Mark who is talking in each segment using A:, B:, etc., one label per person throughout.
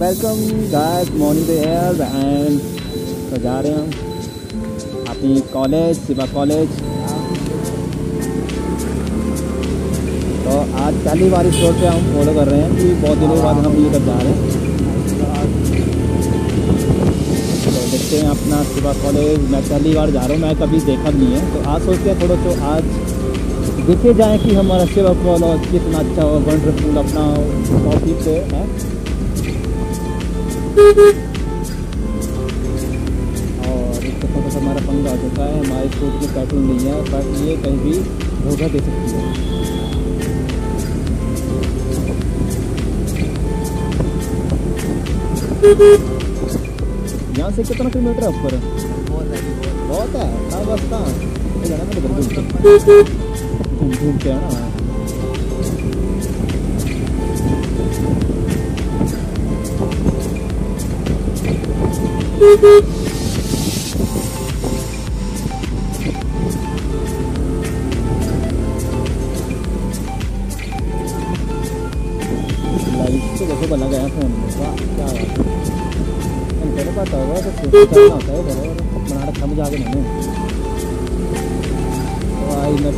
A: Welcome guys morning air and तो जा रहे हैं अपनी कॉलेज शिवा कॉलेज तो आज पहली बार इस रोड पे हम फॉलो कर रहे हैं कि बहुत दिनों के बाद हम ये कर जा रहे हैं। तो देखते हैं अपना शिवा कॉलेज मैं पहली बार जा रहा हूँ, मैं कभी देखा नहीं है। तो आज सोचते हैं थोड़ा तो आज देखे जाएँ कि हमारा शिवा कॉलेज कितना अच्छा हो वंडरफुल अपना टॉपिक पे है। और इससे थोड़ा सा हमारा पंगा हो चुका है। हमारे स्कूट में पेट्रोल नहीं है बट ये कहीं भी धोखा दे सकती है। यहाँ से कितना किलोमीटर है ऊपर? बहुत है कहाँ बस कहाँ घूम घूम के आना तो देखो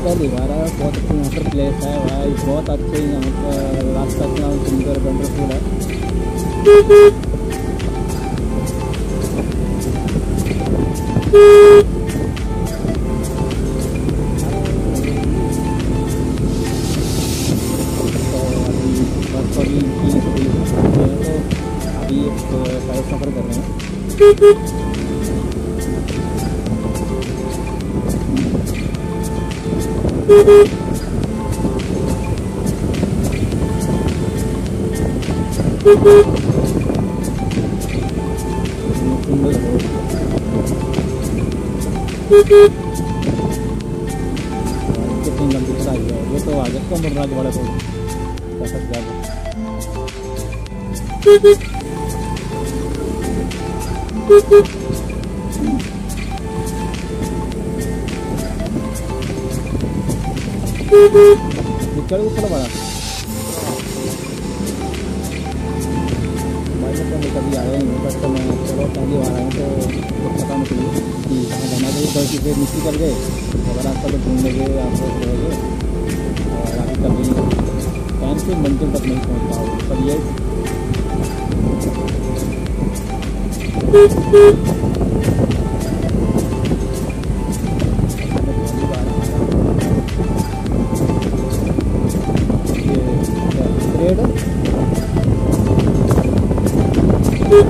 A: पहली बार आया बहुत अच्छी यहाँ पर प्लेस है भाई बहुत अच्छे यहाँ पर रास्ता सुंदर वंडरफुल है कितनी लंबी चढ़ाई है ये तो आगे कम बढ़ रहा है बड़ा रोड कैसा जाएगा निकल ऊपर कभी आया नहीं बट तो मैं चलो पहली बार तो पता नहीं कि कहाँ कर गए अगर रास्ता तो घूम लेंगे आपको कभी टाइम तक नहीं पहुँच पाओगे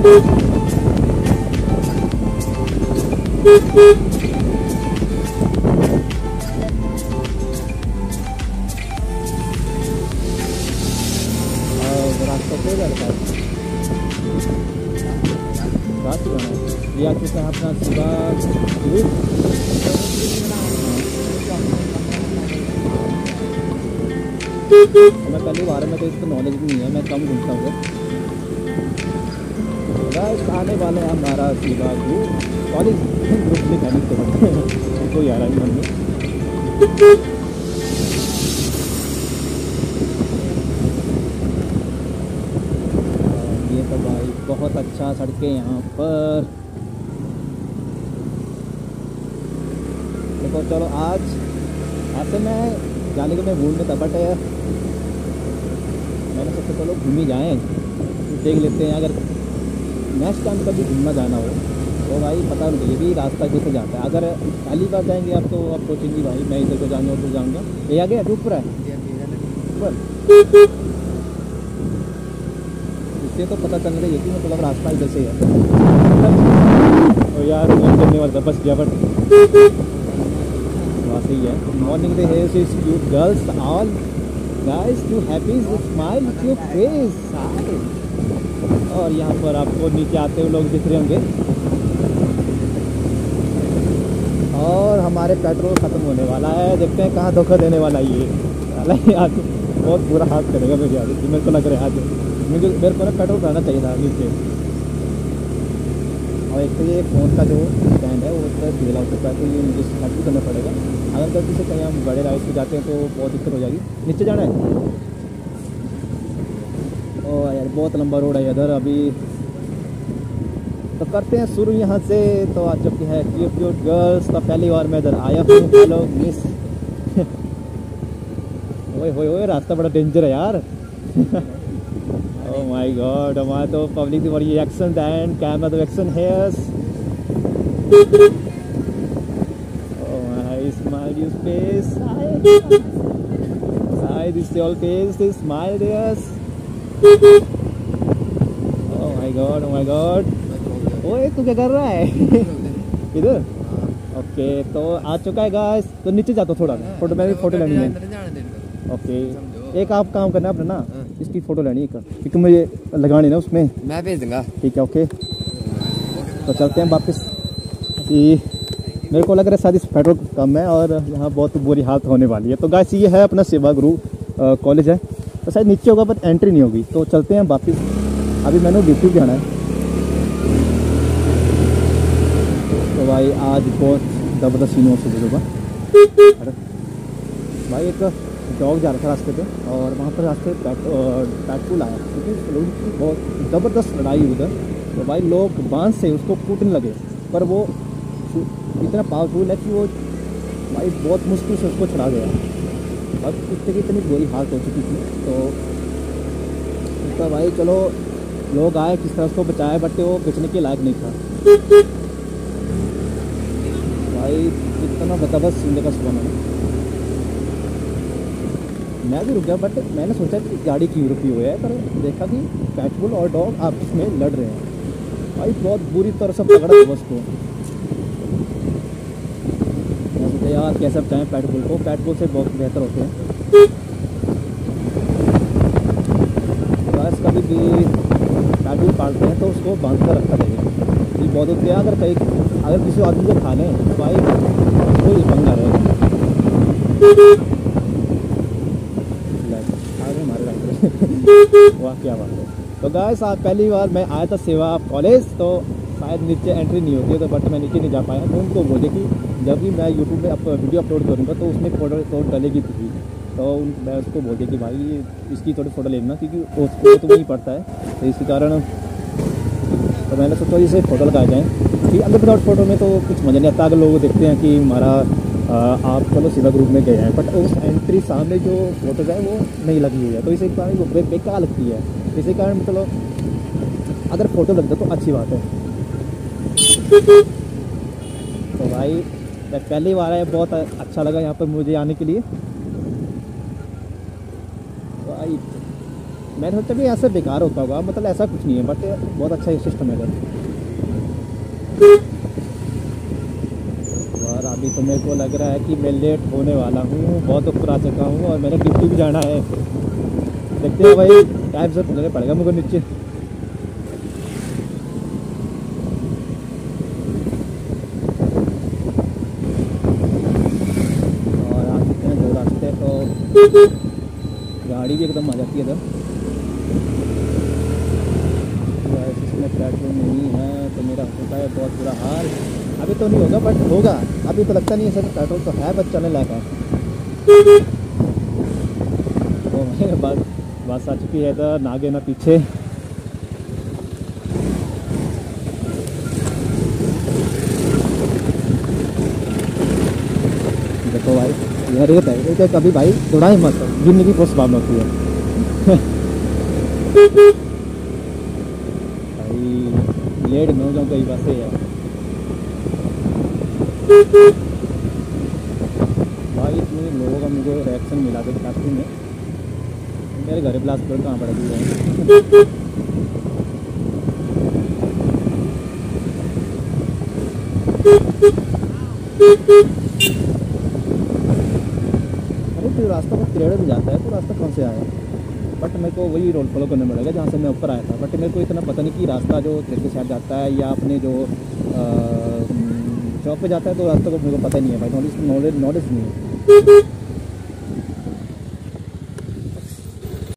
A: ये साथ अपना सुबह मैं पहली बार में तो इसको नॉलेज भी नहीं है, मैं कम घूमता हूँ। बस आने वाले हैं हमारा शिवा ग्रुप कॉलेज ग्रुप में कहने को बोलते हैं उनको यार है मन में ये तो भाई बहुत अच्छा सड़कें यहाँ पर। देखो, चलो आज ऐसे मैं जाने के मैं मूड में था बट मैंने सोचा चलो घूम ही जाएँ। देख लेते हैं अगर नेक्स्ट टाइम कभी घूमना जाना हो तो भाई पता नहीं ये भी रास्ता कैसे जाता है। अगर पहली बार जाएँगे आप तो आप सोचेंगे भाई मैं इधर को जाऊँगा उधर जाऊँगा। ये आगे है ऊपर है इससे तो पता चल रही है कि मतलब रास्ता इधर से है। तो यार करने वाला था बस गया बट वहाँ ही। है मॉर्निंग डे है is cute girls all guys to happy smile your face और यहाँ पर आपको नीचे आते हुए लोग दिख रहे होंगे। और हमारे पेट्रोल ख़त्म होने वाला है। देखते हैं कहाँ धोखा देने वाला ये। ये आज बहुत बुरा हाथ करेगा मेरे आज मेरे को लग रहा है आज। मुझे, मेरे को ना पेट्रोल कराना चाहिए था नीचे। और एक तो ये फ़ोन का जो स्टैंड है, वो तो ढीला हो चुका है तो ये मुझे सेट करना पड़ेगा। अगर गलती से कहीं हम बड़े राइड पे जाते हैं तो बहुत दिक्कत हो जाएगी। नीचे जाना है। ओ यार बहुत लंबा रोड है इधर अभी तो करते हैं शुरू यहाँ से तो आ चुके हैं क्यूट क्यूट गर्ल्स तो पहली बार मैं इधर आया हूँ हेलो मिस ओए होए ओए रास्ता बड़ा डेंजर है यार ओह माय गॉड हमारा तो पब्लिक की बड़ी एक्शन एंड कैमरा तो action here's Oh my, smile your face. Hi, this is your face. This smile, yes. Oh my god, oh my god. ओए तू क्या कर रहा है? इधर? ओके तो आ चुका है गाइस तो नीचे जाता हूँ थोड़ा. फ़ोटो मैंने फ़ोटो लेनी है. ओके एक आप काम करना अपना ना.
B: हाँ।
A: इसकी फ़ोटो लेनी है एक. क्योंकि मुझे लगानी ना उसमें.
B: मैं भेज दूँगा.
A: ठीक है ओके तो चलते हैं वापस. कि मेरे को लग रहा है शायद इस पेट्रोल कम है और यहाँ बहुत बुरी हालत होने वाली है. तो गाइस ये है अपना सेवा गुरु कॉलेज है. तो शायद नीचे होगा बट एंट्री नहीं होगी। तो चलते हैं वापस अभी मैंने ड्यूटी जाना है। तो भाई, आज बहुत ज़बरदस्त सीन हो सुबह। भाई, एक डॉग जा रहा था रास्ते पे, और वहाँ पर रास्ते पेट्रोल आया। क्योंकि लोगों की बहुत ज़बरदस्त लड़ाई हुई उधर। तो भाई, लोग बाँध से उसको कूटने लगे, पर वो इतना पावरफुल है कि वो भाई, बहुत मुश्किल से उसको चढ़ा गया। और की इतनी बुरी हालत हो चुकी थी तो उसका भाई, चलो, लोग आए, किस तरह उसको बचाया बट वो बचने के लायक नहीं था। भाई, इतना ज़बरदस्त सीन का सुबह मैंने। मैं भी रुक गया बट मैंने सोचा कि गाड़ी क्यों रुकी हुई है, पर देखा कि पेट्रोल और डॉग आपस में लड़ रहे हैं। भाई, बहुत बुरी तरह से पकड़ा था बस को सोचा यार कैसे बचाएँ पेट्रोल को। पेट्रोल से बहुत बेहतर होते हैं। बस कभी भी पेट्रोल पालते हैं तो उसको बाँध कर रखा जाएगा। ये बहुत होती हैं। अगर कहीं अगर किसी आदमी को खा लें तो भाई कोई पंगा हमारे वाह, क्या बात है। तो गाइस आज पहली बार मैं आया था सेवा कॉलेज तो शायद नीचे एंट्री नहीं होती है तो बट मैं नीचे नहीं जा पाया। तो उनको बोले कि जब भी मैं यूट्यूब में अप वीडियो अपलोड करूँगा तो उसमें फ़ोटो तो डलेगी थी तो उन- मैं उसको बोल दिया कि भाई, इसकी थोड़ी फ़ोटो लेना क्योंकि उसको तो नहीं पड़ता है। तो इसी कारण तो मैंने सोचा इसे फ़ोटो लगाए जाएँ कि अंदर विदाउट फ़ोटो में तो कुछ मज़ा नहीं आता। अगर लोग देखते हैं कि हमारा आप चलो सेवा ग्रुप में गए हैं बट उस एंट्री सामने जो फ़ोटोज़ है वो नहीं लगी हुई है। तो इसी कारण वो बेकार लगती है। इसी कारण चलो अगर फ़ोटो लग जाए तो अच्छी बात है। तो भाई पहली बार है बहुत अच्छा लगा यहाँ पर मुझे आने के लिए। भाई, मैंने सोचा भी ऐसा बेकार होता होगा मतलब ऐसा कुछ नहीं है बट बहुत अच्छा ये सिस्टम है और अभी तो मेरे को लग रहा है कि मैं लेट होने वाला हूँ, बहुत ऊपर आ चुका हूँ, और मैंने ड्यूटी भी जाना है। देखते हैं भाई टाइम से पहुँचने पड़ेगा मुझे नीचे और आ चुके हैं दो रास्ते तो गाड़ी भी एकदम आ जाती है इधर। इसमें पेट्रोल नहीं है तो मेरा होता है बहुत बुरा हाल। अभी तो नहीं होगा बट होगा। अभी तो लगता नहीं है सर पेट्रोल तो है बस चलने लायक है। तो बस आ चुकी है इधर, ना ना पीछे देखो यह रेत है रेत है कभी भाई थोड़ा ही मत गिरने की बहुत संभावना होती है। भाई, लेट में हो जाऊँ कई से यार। भाई, इतने लोगों का मुझे रिएक्शन मिला था काफ़ी में मेरे घर बिलासपुर कहाँ पड़ा है अरे तो रास्ता पर तिरेड़े में जाता है तो रास्ता कौन से आया? बट मेरे को वही रोड फॉलो करना पड़ेगा जहाँ से मैं ऊपर आया था। बट मेरे को इतना पता नहीं कि रास्ता जो तिरके साइड जाता है या अपने जो चौक पर जाता है तो रास्ता को मेरे को पता नहीं है भाई। नॉलेज नॉलेज नहीं है।